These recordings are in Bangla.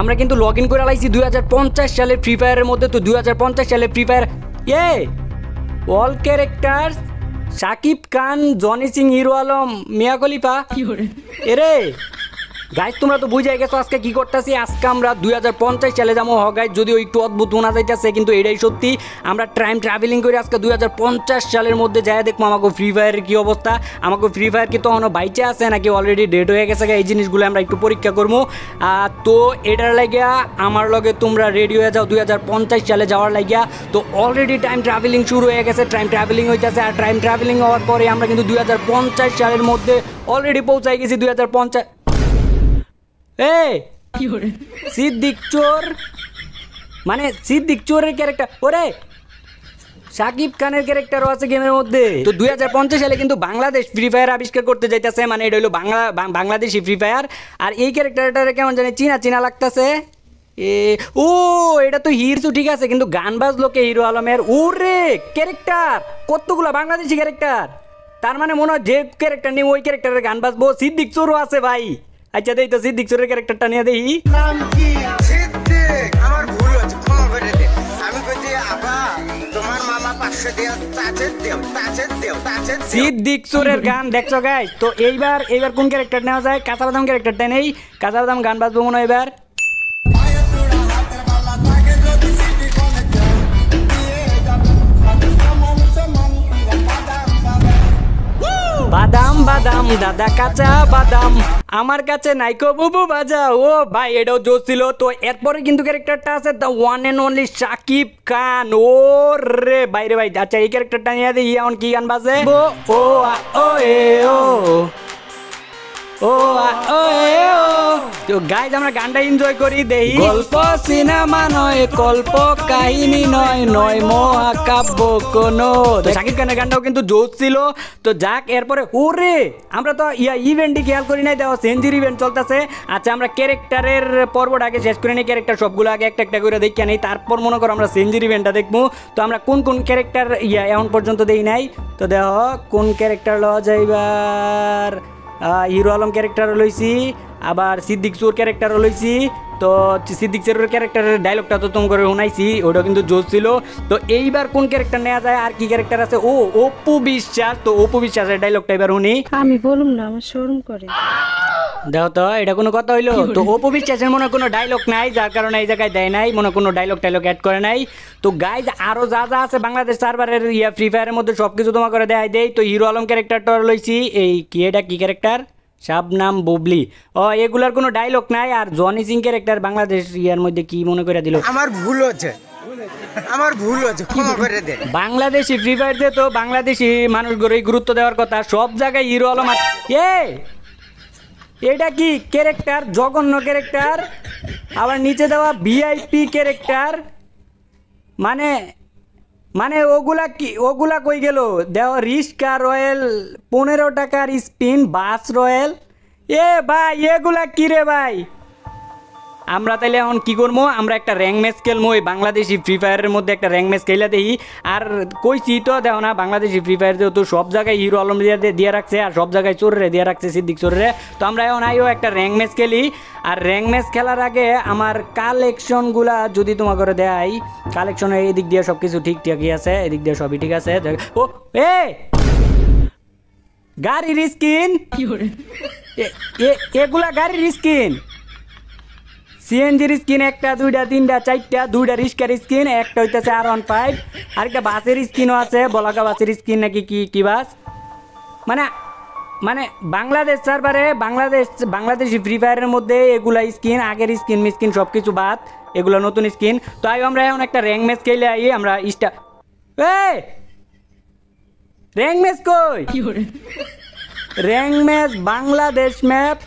আমরা কিন্তু লগ ইন করে লাইছি দুই হাজার পঞ্চাশ সালের ফ্রি ফায়ারের মধ্যে। তো দুই হাজার পঞ্চাশ সালে ফ্রি ফায়ার এ all character Shakib Khan Johnny Singh Hero Alom Mia Khalifa. এরে গাইজ তোমরা তো বুঝাই গেছো আজকে কি করতেছি? আজকে আমরা দুই হাজার পঞ্চাশ সালে যাব। হ গাইজ যদিও একটু অদ্ভুত শোনা যাইতেছে, কিন্তু এটাই সত্যি। আমরা টাইম ট্রাভেলিং করে আজকে দুই হাজার পঞ্চাশ সালের মধ্যে যাই দেখব আমাকে ফ্রি ফায়ারের কী অবস্থা। আমাকে ফ্রি ফায়ার কি তখনও বাইচে আছে নাকি অলরেডি ডেট হয়ে গেছে? এই জিনিসগুলো আমরা একটু পরীক্ষা করব। তো এটার লাগিয়া আমার লগে তোমরা রেডি হয়ে যাও দুই হাজার পঞ্চাশ সালে যাওয়ার লাগিয়া। তো অলরেডি টাইম ট্রাভেলিং শুরু হয়ে গেছে টাইম ট্রাভেলিং হইতেছে। আর টাইম ট্রাভেলিং হওয়ার পরে আমরা কিন্তু দুই হাজার পঞ্চাশ সালের মধ্যে অলরেডি পৌঁছাই গেছি দুই হাজার পঞ্চাশ এ সিদ্দিক চোর। মানে সিদ্দিক চোরের ক্যারেক্টার ওরে সাকিব খানের ক্যারেক্টারও আছে গেমের মধ্যে। তো দুই হাজার পঞ্চাশ সালে কিন্তু বাংলাদেশ ফ্রি ফায়ার আবিষ্কার করতে যাইতেছে মানে এটা হলো বাংলা বাংলাদেশি ফ্রি ফায়ার আর এই ক্যারেক্টারটা কেমন জানি চিনা চিনা লাগতেছে। এ ও এটা তো হিরসু ঠিক আছে কিন্তু গান বাজলো কে হিরো আলমের? ওরে ক্যারেক্টার কতগুলো বাংলাদেশি ক্যারেক্টার তার মানে মনে হয় যে ক্যারেক্টার নিয়ে ওই ক্যারেক্টারের গান বাজবো। সিদ্দিক চোরও আছে ভাই। আচ্ছা দেই তো সিদ্দিক চোরের ক্যারেক্টারটা নিয়ে দেই। নাম কি? সিদ্দিক! আমার ভুল হচ্ছে ক্ষমা করে দে। আমি কইছি আপা তোমার মামা পাঁচশো দেও তাছে দেও তাছে দেও। তাছে সিদ্দিক চোরের গান দেখছ গাই তো এইবার এইবার কোন ক্যারেক্টার নেওয়া যায়? কাঁচা বাদাম ক্যারেক্টারটা নেই। কাঁচা বাদাম গান বাজবো মনে এবার। বাদাম বাদাম, দাদা কাঁচা বাদাম। আমার কাছে নাইকো বুবু বাজা। ও ভাই, এটাও জোর ছিল। তো এরপরে কিন্তু ক্যারেক্টারটা আছে the one and only Shakib Khan. ও রে বাইরে ভাই আচ্ছা এই ক্যারেক্টারটা নিয়ে এখন কি গান বাজে। ও ও, এ তো গাইজ আমরা গানটা এনজয় করি দেই গল্প সিনেমা নয় কল্প কাহিনী নয় নয় মহাকাব্য কোনো। তো শাকিব খানের গানটাও কিন্তু জোশ ছিল। তো যাক এরপরে ওরে আমরা তো ইয়া ইভেন্টই খেয়াল করি নাই দেওয়া সেঞ্চুরি ইভেন্ট চলতেছে। আচ্ছা আমরা ক্যারেক্টারের পর্বটা আগে শেষ করে নিই ক্যারেক্টার সবগুলো আগে একটা একটা করে দেখে নেই। তারপর মনে করো আমরা সেঞ্চুরি ইভেন্টটা দেখব। তো আমরা কোন কোন ক্যারেক্টার ইয়া এখন পর্যন্ত দেই নাই। তো দেখ কোন ক্যারেক্টার লওয়া যাইবার? হিরো আলম ক্যারেক্টার লইছি। আবার সিদ্দিক চোর ক্যারেক্টার লইছি। তো সিদ্দিক চোরের ক্যারেক্টারের ডায়লগটা তো তোমার শোনাইছি ওটা কিন্তু জোশ ছিল। তো এইবার কোন ক্যারেক্টার নেওয়া যায় আর কি ক্যারেক্টার আছে? ও অপু বিশ্বাস। তো অপু বিশ্বাসের ডায়লগটা এবার শুনি। আমি বলুম না আমার শোরুম করে। দেখো তো এটা কোনো কথা হইল? তো অপু বিশ্বাসের মনে কোনো ডায়লগ নাই যার কারণে এই জায়গায় দেয় নাই মনে কোনো ডায়লগ টাইলগ অ্যাড করে নাই। তো গাইজ আরও যা যা আছে বাংলাদেশ সার্ভারের ইয়া ফ্রি ফায়ারের মধ্যে সব কিছু তোমাকে দেয় দেয় তো হিরো আলম ক্যারেক্টারটা লইছি। এই কি এটা কি ক্যারেক্টার শাবনাম বুবলি। ও এগুলার কোনো ডায়লগ নাই আর জনি সিং ক্যারেক্টার বাংলাদেশ ইয়ার মধ্যে কি মনে করে দিল? আমার ভুল হচ্ছে। আমার ভুল হচ্ছে ক্ষমা করে দে। বাংলাদেশি ফ্রি ফায়ার দিয়ে তো বাংলাদেশি মানুষগুলোই গুরুত্ব দেওয়ার কথা সব জায়গায় হিরো আলম এ এটা কি ক্যারেক্টার জঘন্য ক্যারেক্টার আবার নিচে দেওয়া ভিআইপি ক্যারেক্টার মানে মানে ওগুলা কি, ওগুলা কই গেল? দেওয়া রিস্কা রয়েল, পনেরো টাকার স্পিন, বাস রয়েল। এ ভাই, এগুলা কিরে ভাই? আমরা তাইলে এখন কি করব আমরা একটা র্যাঙ্ক ম্যাচ খেলব এই বাংলাদেশি ফ্রি ফায়ারের মধ্যে একটা র্যাঙ্ক ম্যাচ খেলে দেখি। আর কইছি তো দেখো না বাংলাদেশি ফ্রি ফায়ার যেহেতু সব জায়গায় হিরো আলম দিয়ে দিয়ে রাখছে আর সব জায়গায় চোররে দিয়ে রাখছে সিদ্দিক চোররে। তো আমরা এখন আইও একটা র্যাঙ্ক ম্যাচ খেলি। আর র্যাঙ্ক ম্যাচ খেলার আগে আমার কালেকশনগুলা যদি তোমার করে দেয় কালেকশনের এদিক দিয়ে সব কিছু ঠিকঠাকই আছে এদিক দিয়ে সবই ঠিক আছে। ও এ! গাড়ির স্কিন এগুলা গাড়ির স্কিন সিএনজির স্কিন একটা দুইটা তিনটা চারটা দুইটা রিস্কার স্কিন একটা হইতেছে আর ওয়ান ফাইভ আর একটা বাসের স্কিনও আছে বলাকা বাসের স্কিন নাকি কি কি বাস মানে মানে বাংলাদেশ সার্ভারে বাংলাদেশ বাংলাদেশি ফ্রি ফায়ারের মধ্যে এগুলা স্কিন আগের স্কিন মিস্কিন সব কিছু বাদ এগুলো নতুন স্কিন তো আই আমরা এখন একটা র্যাঙ্ক ম্যাচ খেলে আই আমরা ইস্টা এ র্যাঙ্ক ম্যাচ কই? Rank match Bangladesh map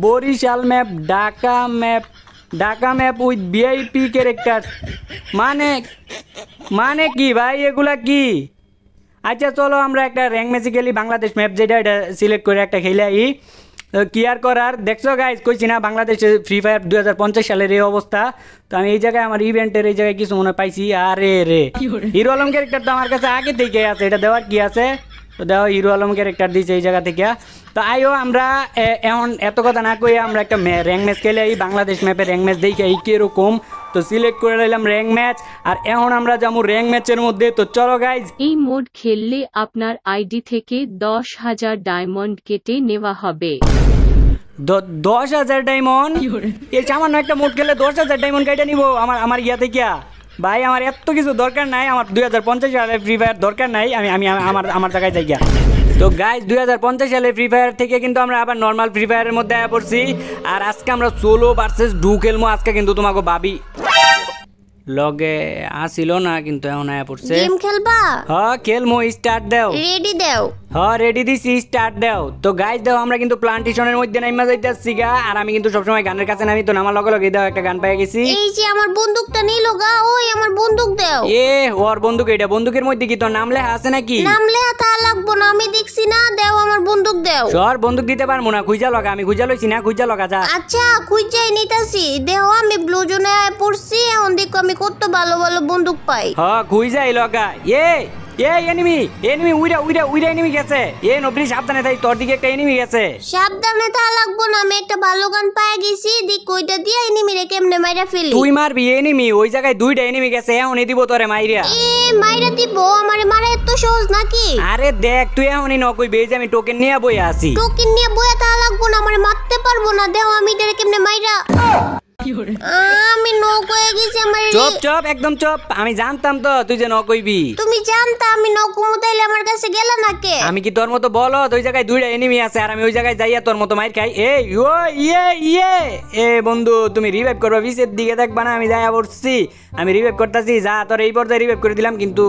Barishal map Dhaka map Dhaka map with VIP character. মানে মানে কি ভাই? এগুলা কি? আচ্ছা চলো আমরা একটা র্যাঙ্ক ম্যাচে খেলি বাংলাদেশ ম্যাপ যেটা এটা সিলেক্ট করে একটা খেলে আই। কি আর করার? দেখছ গাইজ কইছি না বাংলাদেশে ফ্রি ফায়ার দুই হাজার পঞ্চাশ সালের এই অবস্থা। তো আমি এই জায়গায় আমার ইভেন্টের এই জায়গায় কিছু মনে পাইছি। আরে রে হিরো আলম ক্যারেক্টার তো আমার কাছে আগে থেকে আছে এটা দেওয়ার কি আছে? তো দেখো হিরো আলম ক্যারেক্টার দিয়েছে এই জায়গা থেকে। তো আইও আমরা এখন এত কথা না কই আমরা একটা র্যাঙ্ক ম্যাচ খেলে এই বাংলাদেশ ম্যাপে র্যাঙ্ক ম্যাচ দেখে এই কীরকম। তো সিলেক্ট করে নিলাম র্যাঙ্ক ম্যাচ আর এখন আমরা যাব র্যাঙ্ক ম্যাচের মধ্যে। তো চলো গাইজ এই মোড খেললে আপনার আইডি থেকে দশ হাজার ডায়মন্ড কেটে নেওয়া হবে। দ- দশ হাজার ডায়মন্ড এই সামান্য একটা মোট খেলে দশ হাজার ডায়মন্ড কাইটা নিবো আমার আমার ইয়া থেকে। ভাই আমার এত কিছু দরকার নাই আমার দুই হাজার পঞ্চাশ সালে ফ্রি ফায়ার দরকার নাই আমি আমি আমি- আমার আমার জায়গায় যাই গিয়া। তো গাইজ দুই হাজার পঞ্চাশ সালে ফ্রি ফায়ার থেকে কিন্তু আমরা আবার নর্মাল ফ্রি ফায়ারের মধ্যে আয়া পড়ছি। আর আজকে আমরা সোলো ভার্সেস ডু খেলব আজকে কিন্তু তোমাকে ভাবি। লগে আসিল না কিন্তু এখন আয়া পড়ছে। গেম খেলবা? হ্যাঁ খেলমো স্টার্ট দাও। রেডি দেও। হ্যাঁ রেডি দিছি স্টার্ট দাও। তো গাইজ দাও আমরা কিন্তু প্লান্টেশনের মধ্যে নাইমা যাইতেছি গা আর আমি কিন্তু সবসময় গানের কাছে নামি তো নামার লগে লগে দাও একটা গান পেয়ে গেছি। এই যে আমার বন্দুকটা নিল গা ওই আমার বন্দুক দেও। এ ওর বন্দুক এটা বন্দুকের মধ্যে কি তোর নাম লেখা আছে নাকি? নামলে তা লাগবো না আমি দেখছি না দেও আমার বন্দুক দেও। সর বন্দুক দিতে পারব না খুঁজা লগা আমি খুঁজা লইছি না খুঁজা লগা যা। আচ্ছা খুঁজাই নিতাছি দেহ আমি ব্লু জোনে পড়ছি এখন দেখো আমি কত ভালো ভালো বন্দুক পাই। হ খুঁজাই লগা। এ এ এনিমি এনিমি উইরা উইরা উইরা এনিমি গেছে। এ নবরি সাবধানে তাই তোর দিকে একটা এনিমি গেছে। সাবধানে তা লাগবো না আমি একটা ভালো গান পাই গেছি দেখ ওইটা দিয়ে এনিমিরে কেমনে মাইরা ফেলি? তুই মারবি এনিমি ওই জায়গায় দুইটা এনিমি গেছে এখন দিব তোরে মাইরিয়া এ মাইরা দিব আমারে মারা এত সহজ নাকি? আরে দেখ তুই এখনই ন কইবি এই যে আমি টোকেন নিয়ে বই আসি টোকেন নিয়ে বয়া তা লাগবো না আমারে মারতে পারব না দেও আমি এটারে কেমনে মাইরা আমি নক গেছি আমার চপ চপ একদম চপ। আমি জানতাম তো তুই যে ন কইবি। তুমি জানতা আমি নকুমু তাইলে আমার কাছে গেল না কে? আমি কি তোর মতো বলো ওই জায়গায় দুইটা এনিমি আছে আর আমি ওই জায়গায় যাইয়া তোর মতো মাইর খাই। ও ইয়ে ইয়ে এ বন্ধু তুমি রিভাইভ করবা বিশের দিকে দেখবা না আমি যাইয়া পড়ছি আমি রিভাইভ করতেছি যা তোর এই পর্যায়ে রিভাইভ করে দিলাম কিন্তু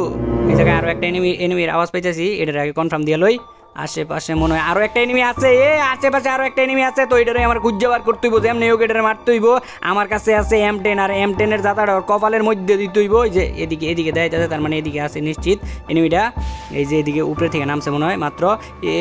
এই জায়গায় আরও একটা এনিমি এনিমির আওয়াজ পাইতেছি এটার আগে কনফার্ম দিয়ে লই। আশেপাশে মনে হয় আরও একটা এনিমি আছে। এ আশেপাশে আরও একটা এনিমি আছে তো এটারে আমার খুঁজে বার করতে হইব যেমনি হোক এটারে মারতে হইব। আমার কাছে আছে এম টেন আর এম টেনের জাতাটা ওর কপালের মধ্যে দিতে হইব। ওই যে এদিকে এদিকে দেয় যাচ্ছে তার মানে এদিকে আছে নিশ্চিত। এনিমিটা এই যে এদিকে উপরে থেকে নামছে মনে হয় মাত্র। এ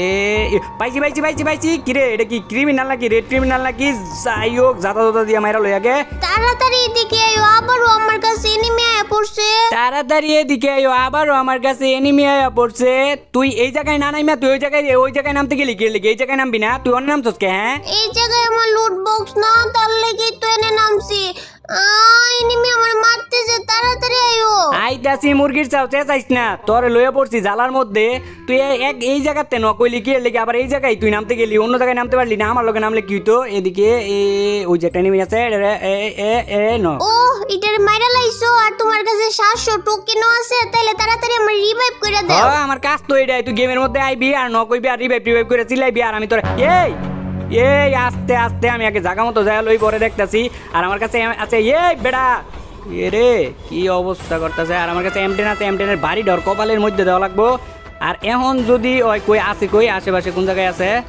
পাইছি পাইছি পাইছি পাইছি। কিরে এটা কি ক্রিমিনাল নাকি? রেড ক্রিমিনাল নাকি? যাই হোক জাতা জাতা দিয়ে মাইরা লই আগে তাড়াতাড়ি এদিকে আইও আবারও আমার কাছে এনিমি আয়া পড়ছে। তাড়াতাড়ি এদিকে আইও আবারও আমার কাছে এনিমি আয়া পড়ছে। তুই এই জায়গায় না নাইমা তুই জায়গায় ওই জায়গায় নামতে গেলি লেগে এই জায়গায় নামবি না? তুই অন্য নামছস কে হ্যাঁ? এই জায়গায় আমার লুট বক্স না, তার লেগে তো এনে নামছি। আমার মারতেছে তাড়াতাড়ি আইও আইতাছি মুরগির চাও চেঁচাইস না তোর লয়ে পড়ছি জালার মধ্যে। তুই এ- এক এই জায়গাতে ন কইলি কি এর লেগে? আবার এই জায়গায় তুই নামতে গেলি অন্য জায়গায় নামতে পারলি না আমার নামলে কি হইতো? এদিকে এ ওই যে একটা নেমে আছে এ এ এ এ ন। ও এটার মাইরা লাইছো আর তোমার কাছে টোকেনও আছে তাহলে তাড়াতাড়ি আমার রিভাইভ করে দাও। আমার কাজ তো এটাই তুই গেমের মধ্যে আইবি আর ন কইবি আর রিভাইভ রিভাইভ করে চিলাইবি আর আমি তোর এই! এই আস্তে আস্তে আমি আগে জাগা মতো যাই লই পরে দেখতেছি। আর আমার কাছে আছে, এই বেড়া! এ রে, কি অবস্থা করতেছে? আর আমার কাছে এমটেন আছে এম টেনের বাড়ি ডর, কপালের মধ্যে দেওয়া লাগবো। আর এখন যদি ওই কই আছে, কই আশেপাশে কোন জায়গায় আছে?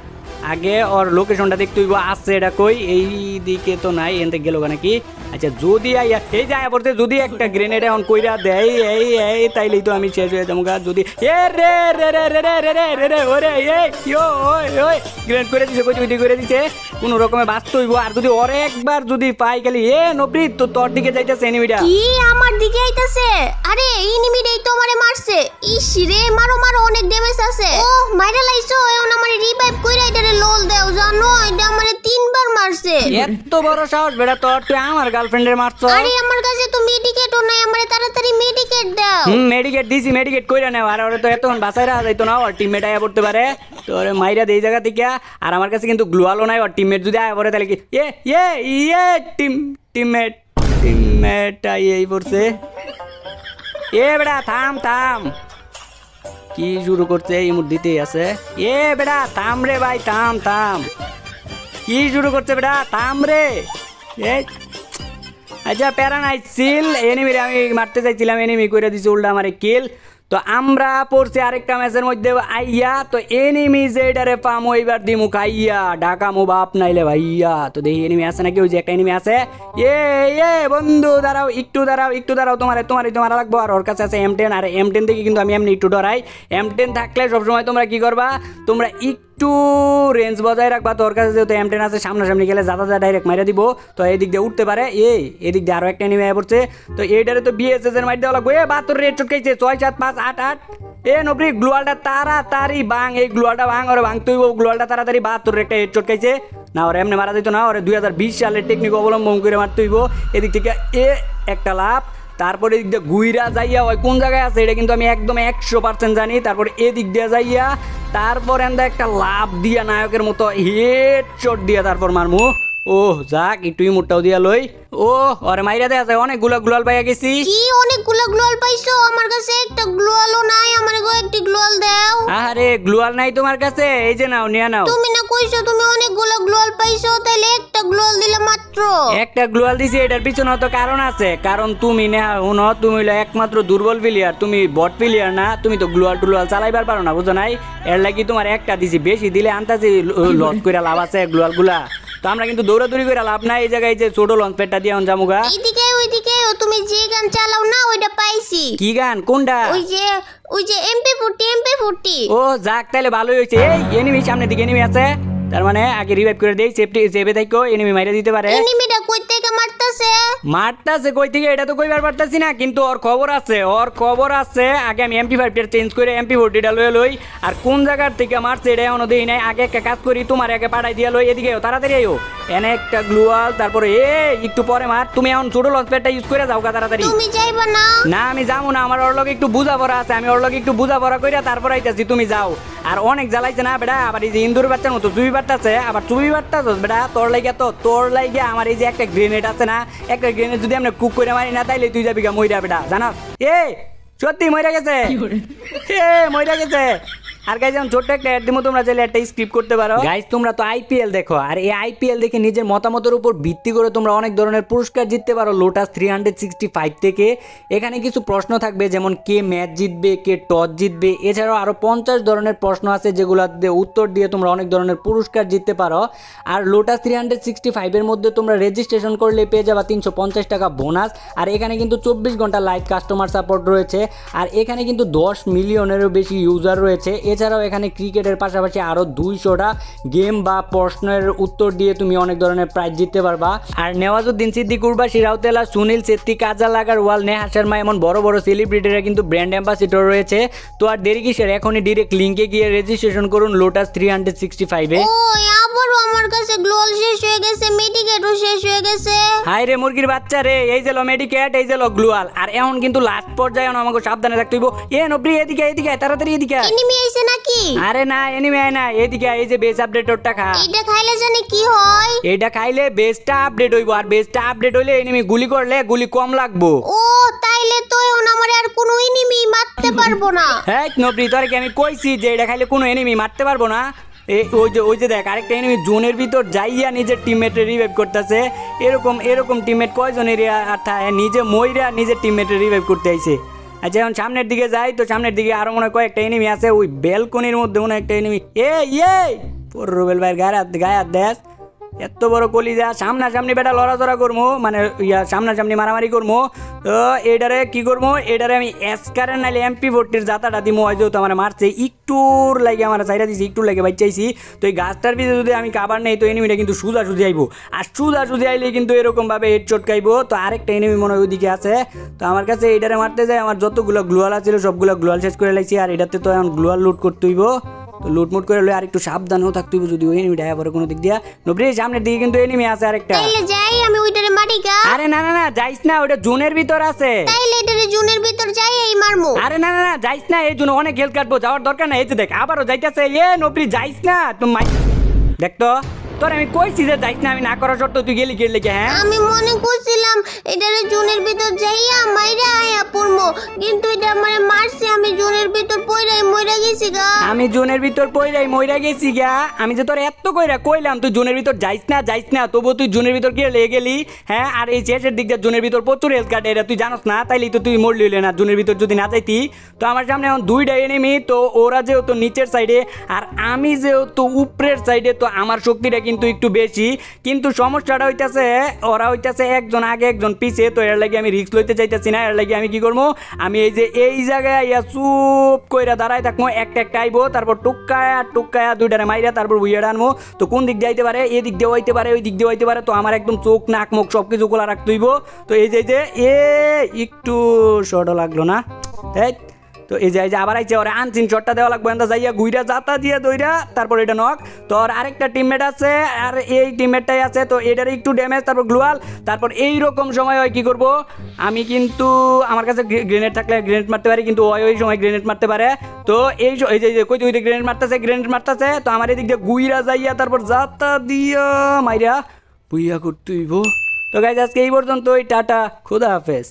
আগে ওর লোকেশনটা দেখতে হইব আসছে এটা কই? এই দিকে তো নাই এনতে গেল নাকি? আচ্ছা যদি এই যায় পড়তে যদি একটা গ্রেনেড এখন কইরা দেয়, এই এই, তাইলেই তো আমি শেষ হয়ে যাব যদি, এ, রে রে রে রে রে রে রে রে রে ওরে এই ইয়ো ওই ওই গ্রেনেড করে দিছে কই কই করে দিছে, কোন রকমে বাঁচতে হইব। আর যদি ওরে একবার যদি পাই গেলি এ, নবরি, তো তোর দিকে যাইতেছে এনিমিটা কি? আমার দিকে আইতাছে? আরে এনিমিটাই তো আমারে মারছে। ইস রে, মারো মারো, অনেক ড্যামেজ আছে। ও মাইরা লাইছো এখন এত বড় সাহস বেটা তোর তুই আমার গার্লফ্রেন্ডের মারছ। আরে আমার কাছে তো মেডিকেটও নাই আমারে তাড়াতাড়ি মেডিকেট দাও। হুম মেডিকেট দিছি মেডিকেট কইরা নেও। আর ওরে তো এতক্ষণ বাসায় রাখা যাইতো না ওর টিমমেট আয়া পড়তে পারে। তো ওরে মাইরা দেই জায়গা থেকে আর আমার কাছে কিন্তু গ্লুয়ালও নাই ওর টিমমেট যদি আয়া পড়ে তাহলে কি? এ এ ইয়ে টিম টিমমেট টিমমেট আইয়াই পড়ছে। এ বেড়া থাম থাম। কি শুরু করছে এই দিতেই আছে। এ বেড়া থাম রে ভাই থাম থাম। কি শুরু করছে বেটা? থাম রে। আচ্ছা প্যারা নাই সিল এনিমিরে আমি মারতে চাইছিলাম এনিমি করে দিছি, উল্টা আমার কিল তো আমরা পড়ছি আরেকটা ম্যাচের মধ্যে, আইয়া, তো এনিমি যেটারে পামো এইবার দিমু খাইয়া। ঢাকা মু বাপ নাইলে ভাইয়া। তো দেখি এনিমি আছে নাকি? ওই যে একটা এনিমি আছে। এ এ, বন্ধু, দাঁড়াও, একটু দাঁড়াও একটু দাঁড়াও, তোমার তোমার তোমার লাগবো। আর ওর কাছে আছে এম টেন আর এম টেন থেকে কিন্তু আমি এমনি একটু ডরাই। এম টেন থাকলে সবসময় তোমরা কি করবা? তোমরা একটু রেঞ্জ বজায় রাখবা, তোর কাছে যেহেতু এম টেন আছে, সামনাসামনি গেলে যাতা যা ডাইরেক্ট মাইরা দিব। তো এদিক দিয়ে উঠতে পারে এই এদিক দিয়ে আরও একটা আয়া পড়ছে। তো এইটারে তো বিএসএস এর মাইর দেওয়া লাগবে। এ, বাহাত্তর রেট চটকাইছে ছয়, সাত, পাঁচ, আট আট। এ নবরি গ্লোয়ালটা তাড়াতাড়ি বাং এই গ্লোয়ালটা ভাঙ, ওরে ভাঙ, তুই গ্লোয়ালটা তাড়াতাড়ি বাহাত্তর একটা হেড চটকাইছে না, ওরে এমনি মারা দিত না, ওরে দুই হাজার বিশ সালের টেকনিক অবলম্বন করে মারতে হইব। এদিক থেকে এ, একটা লাভ তারপরে এদিক দিয়ে গুইরা যাইয়া ওই কোন জায়গায় আছে? এটা কিন্তু আমি একদম একশো পার্সেন্ট জানি। তারপরে এদিক দিয়ে যাইয়া, তারপর এন্দা একটা লাভ দিয়া নায়কের মতো হেড চট দিয়া তারপর মারমু। ও যাক একটু মুটটাও দিয়া লই। ও ওরে মাইরা দেয়া যায় অনেকগুলো গ্লোয়াল পাইয়া গেছি। কি অনেকগুলো গ্লোয়াল পাইছো? আমার কাছে একটা গ্লোয়ালও নাই আমার গো একটি গ্লোয়াল দাও। আরে গ্লোয়াল নাই তোমার কাছে? এই যে নাও নিয়ে নাও। তুমি না কইছো তুমি অনেকগুলো গ্লোয়াল পাইছো তাহলে একটা গ্লোয়াল দিলে মাত্র। একটা গ্লোয়াল দিছি এটার পিছনে তো কারণ আছে। কারণ তুমি না হুনো তুমি হলো একমাত্র দুর্বল প্লেয়ার তুমি বট প্লেয়ার না তুমি তো গ্লোয়াল টুলোয়াল চালাইবার পারো না বুঝো নাই? এর লাগি তোমার একটা দিছি বেশি দিলে আনতাছি লস কইরা লাভ আছে গ্লোয়ালগুলা তো আমরা কিন্তু দৌড়াদৌড়ি করে লাভ নাই এই জায়গায় যে ছোট লঞ্চ প্যাডটা দিয়ে জামুগা এদিকে ওইদিকে তুমি যে গান চালাও না ওইটা পাইছি। কি গান? কোনটা? ওই যে ওই যে এমপি ফুটি এমপি ফুটি ও যাক তাহলে ভালোই হয়েছে। এই এনিমি সামনে দিকে এনিমি আছে। তার মানে আগে রিভাইভ করে দেই সেফটি সেভে থাকো এনিমি মাইরা দিতে পারে। থেকে মারতাছে? মারতাছে কই থেকে? এটা তো কইবার পারতাছি না কিন্তু ওর খবর আছে ওর খবর আছে। আগে আমি এমপি ফাইভটা চেঞ্জ করে এমপি ফোরটিটা লয়ে লই আর কোন জায়গার থেকে মারছে এটা এখনও দেই নাই। আগে একটা কাজ করি তোমার আগে পাঠাই দিয়া লই এদিকে তাড়াতাড়ি আইও এনে একটা গ্লুয়াল তারপরে এ একটু পরে মার। তুমি এখন ছোট ইউজ করে যাও গা তাড়াতাড়ি। তুমি যাইবা না। না আমি যাব না আমার ওর লগে একটু বুঝা পড়া আছে আমি ওর লগে একটু বুঝা পড়া কইরা তারপর আইতাছি তুমি যাও। আর অনেক জ্বালাইছে না বেটা আবার এই যে ইন্দুর বাচ্চার মতো চুবি বাট্টাছে আবার চুবি বাট্টাছস বেটা তোর লাগে তো তোর লাগে আমার এই যে একটা গ্রেনেড আছে না একটা গ্রেনেড যদি আমরা কুক করে মারি না তাইলে তুই যাবি গা মইরা বেটা জানাস? এ সত্যি মইরা গেছে? এ মইরা গেছে? আর গাইজ যেমন ছোট্ট একটা অ্যাড দিমো, তোমরা চাইলে একটা স্ক্রিপ্ট করতে পারো। গাইজ তোমরা তো আইপিএল দেখো, আর এই আইপিএল দেখে নিজের মতামতের উপর ভিত্তি করে তোমরা অনেক ধরনের পুরস্কার জিততে পারো lotus three hundred sixty five থেকে। এখানে কিছু প্রশ্ন থাকবে, যেমন কে ম্যাচ জিতবে, কে টস জিতবে, এছাড়াও আরও পঞ্চাশ ধরনের প্রশ্ন আছে যেগুলোতে উত্তর দিয়ে তোমরা অনেক ধরনের পুরস্কার জিততে পারো। আর লোটাস থ্রি হান্ড্রেড সিক্সটি ফাইভের মধ্যে তোমরা রেজিস্ট্রেশন করলে পেয়ে যাবা তিনশো পঞ্চাশ টাকা বোনাস আর এখানে কিন্তু চব্বিশ ঘণ্টা লাইভ কাস্টমার সাপোর্ট রয়েছে। আর এখানে কিন্তু দশ মিলিয়নেরও বেশি ইউজার রয়েছে। এছাড়াও এখানে ক্রিকেটের পাশাপাশি আরও দুইশোটা গেম বা প্রশ্নের উত্তর দিয়ে তুমি অনেক ধরনের প্রাইজ জিততে পারবা। আর নেওয়াজুদ্দিন সিদ্দিক বা সিরাউতেলা সুনীল সেত্তি কাজা লাগার ওয়াল নেহা শর্মা এমন বড় বড় সেলিব্রিটিরা কিন্তু ব্র্যান্ড অ্যাম্বাসিডর রয়েছে। তো আর দেরি কিসের? এখনই ডিরেক্ট লিঙ্কে গিয়ে রেজিস্ট্রেশন করুন লোটাস থ্রি হান্ড্রেড সিক্সটি ফাইভে আবারও আমার কাছে গ্লোয়াল শেষ হয়ে গেছে মেডিকেটও শেষ হয়ে গেছে। হাই রে মুরগির বাচ্চা রে এই যে লো মেডিকেট এই যে লো গ্লুয়াল আর এখন কিন্তু লাস্ট পর্যায়ে আমাকে সাবধানে হইব। এ নবরি এদিকে এদিকে আয়, তাড়াতাড়ি এদিকে আয়। এনিমি আইছে নাকি? আরে না এনিমে না এদিকে আয়, এই যে বেস আপডেটরটা খা। এটা খাইলে জানি কি হয়? এইটা খাইলে বেসটা আপডেট হইব আর বেসটা আপডেট হইলে এনিমি গুলি করলে গুলি কম লাগবো। ও তাইলে তো এখন আমার আর কোনো এনিমি মারতে পারব না। হ্যাঁ নবরি তোরে কি আমি কইছি যে এটা খাইলে কোনো এনিমি মারতে পারব না? ওই যে ওই যে দেখ, আরেকটা এনিমি জোনের ভিতর যাইয়া নিজের টিমমেটে রিভাইভ করতেছে। এরকম এরকম টিমমেট কয়জনের নিজে মইরা নিজের টিমমেটে রিভাইভ করতে আইছে? আচ্ছা এখন সামনের দিকে যাই, তো সামনের দিকে আরও মনে হয় কয়েকটা এনিমি আছে। ওই ব্যালকনির মধ্যে মনে একটা এনিমি এ ইয়ে রুবেল ভাইয়ের গায়ে হাত গায়ে হাত দেশ এত বড় কলি কলিজা সামনাসামনি বেটা লড়াচড়া করব মানে ইয়া, সামনাসামনি মারামারি করব তো এটারে কি করব এটারে আমি এসকারের নাইলে এমপি ভোটের জাতাটা দিমো। হয় যেহেতু আমার মারছে একটুর লাগে আমার চাইরা দিছি একটুর লাগে বাচ্চাইছি তো এই গাছটার ভিতরে যদি আমি কাবার নেই, তো এনিমিটা কিন্তু সুজা সুজি আইবো। আর সুজা সুজি আইলে কিন্তু এরকম ভাবে হেড চটকাইবো তো আরেকটা এনিমি মনে হয় ওইদিকে আছে। তো আমার কাছে এটারে মারতে যায়, আমার যতগুলো গ্লোয়াল আছিল সবগুলো গ্লোয়াল শেষ করে লাইছি। আর এটাতে তো এখন গ্লোয়াল লুট করতে হইব। তো লুটমুট করে লই আর একটু সাবধানেও থাকতে হবে যদি ওই এনিমিটা আবার কোনো দিক দিয়া। নবরি সামনের দিকে কিন্তু এনিমি আছে আরেকটা। তাইলে যাই আমি ওইটারে মারি গা। আরে না না না যাইস না ওটা জোনের ভিতর আছে। তাইলে এটারে জুনের ভিতর যাই এই মারমু। আরে না না না যাইস না এই জন্য অনেক হেল কাটবো যাওয়ার দরকার নাই এই যে দেখ আবারও যাইতাছে। এ নবরি যাইস না তুমি মাই দেখ তো তোর আমি কইছি যে যাইস না আমি না করার শর্ত তুই গেলি গেলি কে হ্যাঁ? আমি মনে করছিলাম এটারে জুনের ভিতর যাইয়া মাইরা আয়া পড়মু কিন্তু এটা মানে মারছে আমি জুনের ভিতর পইরাই মইরা গেছি গা। আমি জোনের ভিতর পইরাই মইরা গেছি গা। আমি যে তোর এত কইরা কইলাম তুই জোনের ভিতর যাইস না যাইস না তবু তুই জোনের ভিতর গিয়ে লেগে গেলি হ্যাঁ? আর এই শেষের দিক দিয়ে জোনের ভিতর প্রচুর হেলথ কাটে এটা তুই জানোস না তাইলে তো তুই মরলি না জোনের ভিতর যদি না যাইতি। তো আমার সামনে এখন দুইটা এনিমি তো ওরা যেহেতু নিচের সাইডে আর আমি যেহেতু উপরের সাইডে তো আমার শক্তিটা কিন্তু একটু বেশি। কিন্তু সমস্যাটা হইতেছে, ওরা হইতাছে একজন আগে একজন পিছে তো এর লাগে আমি রিস্ক লইতে চাইতেছি না, এর লাগে আমি কি করব আমি এই যে এই জায়গায় ইয়া চুপ কইরা দাঁড়াই থাকব একটা একটা আইবো, তারপর টুক্কায়া টুক্কায়া দুইটারে মাইরা তারপর বুইয়াটা আনব তো কোন দিক দিয়ে আইতে পারে? এই দিক দিয়ে হইতে পারে, ওই দিক দিয়ে হইতে পারে, তো আমার একদম চোখ, নাক, মুখ সব কিছু খোলা রাখতে হইব। তো এই যে যে, এ একটু শর্টও লাগল না। এই তো এই যে এই যে আবার আইছে, ওরে আনচিন শটটা দেওয়া লাগবে এন্দা যাইয়া গুইরা জাতা দিয়ে দইরা, তারপর এটা নক। তোর আরেকটা টিমমেট আছে, আর এই টিমমেটটাই আছে, তো এটার একটু ড্যামেজ তারপর গ্লোয়াল। তারপর এই রকম সময় হয় কি করব? আমি কিন্তু, আমার কাছে গ্রেনেড থাকলে গ্রেনেড মারতে পারি, কিন্তু ওই ওই সময় গ্রেনেড মারতে পারে। তো এই এই যে কই তুই গ্রেনেড মারতেছে গ্রেনেড মারতেছে, তো আমার এদিক দিয়ে গুইরা যাইয়া তারপর জাতা দিয়া মাইরা বুইয়া করতেইব। তো গাইজ আজকে এই পর্যন্তই, টাটা, খুদা হাফেজ।